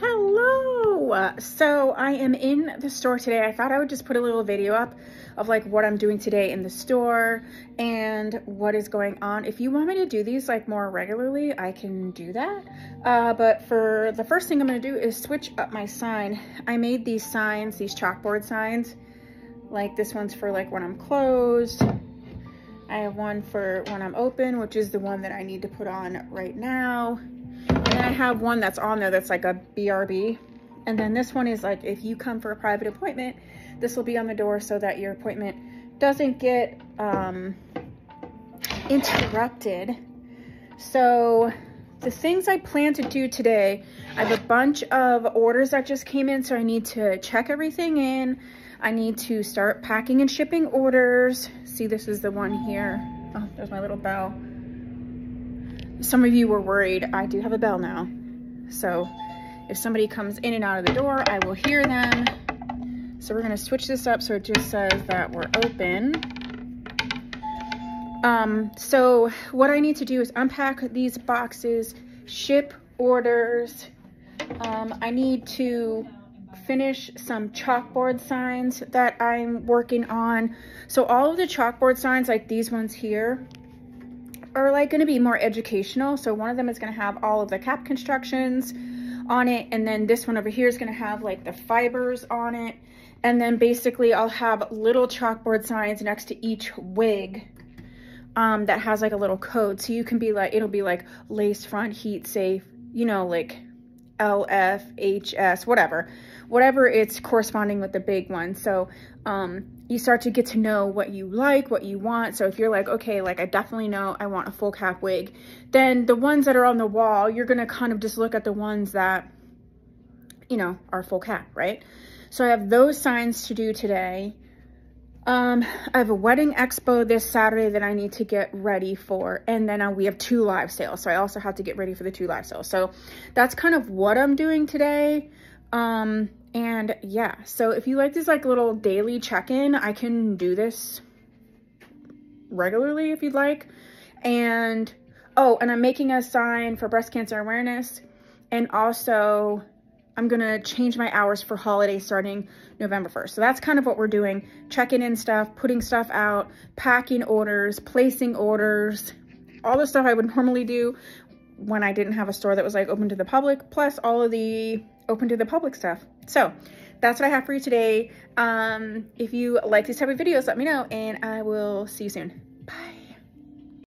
Hello! So I am in the store today. I thought I would just put a little video up of like what I'm doing today in the store and what is going on. If you want me to do these like more regularly, I can do that. Uh, but for the first thing I'm gonna do is switch up my sign. I made these signs, these chalkboard signs. Like this one's for like when I'm closed. I have one for when I'm open, which is the one that I need to put on right now. And I have one that's on there that's like a BRB. And then this one is like, if you come for a private appointment, this will be on the door so that your appointment doesn't get um, interrupted. So the things I plan to do today, I have a bunch of orders that just came in, so I need to check everything in. I need to start packing and shipping orders. See, this is the one here. Oh, there's my little bell some of you were worried, I do have a bell now. So if somebody comes in and out of the door, I will hear them. So we're gonna switch this up so it just says that we're open. Um, so what I need to do is unpack these boxes, ship orders. Um, I need to finish some chalkboard signs that I'm working on. So all of the chalkboard signs, like these ones here, are like going to be more educational. So one of them is going to have all of the cap constructions on it. And then this one over here is going to have like the fibers on it. And then basically I'll have little chalkboard signs next to each wig um, that has like a little code. So you can be like, it'll be like lace front, heat safe, you know, like LFHS, whatever, whatever it's corresponding with the big one. So um, you start to get to know what you like, what you want. So if you're like, okay, like I definitely know I want a full cap wig, then the ones that are on the wall, you're gonna kind of just look at the ones that, you know, are full cap, right? So I have those signs to do today. Um, I have a wedding expo this Saturday that I need to get ready for. And then uh, we have two live sales. So I also have to get ready for the two live sales. So that's kind of what I'm doing today. Um, and yeah, so if you like this like little daily check-in, I can do this regularly if you'd like. And, oh, and I'm making a sign for breast cancer awareness. And also I'm gonna change my hours for holiday starting November 1st. So that's kind of what we're doing. Checking in stuff, putting stuff out, packing orders, placing orders, all the stuff I would normally do when I didn't have a store that was like open to the public, plus all of the open to the public stuff. So that's what I have for you today. Um, if you like these type of videos, let me know and I will see you soon. Bye.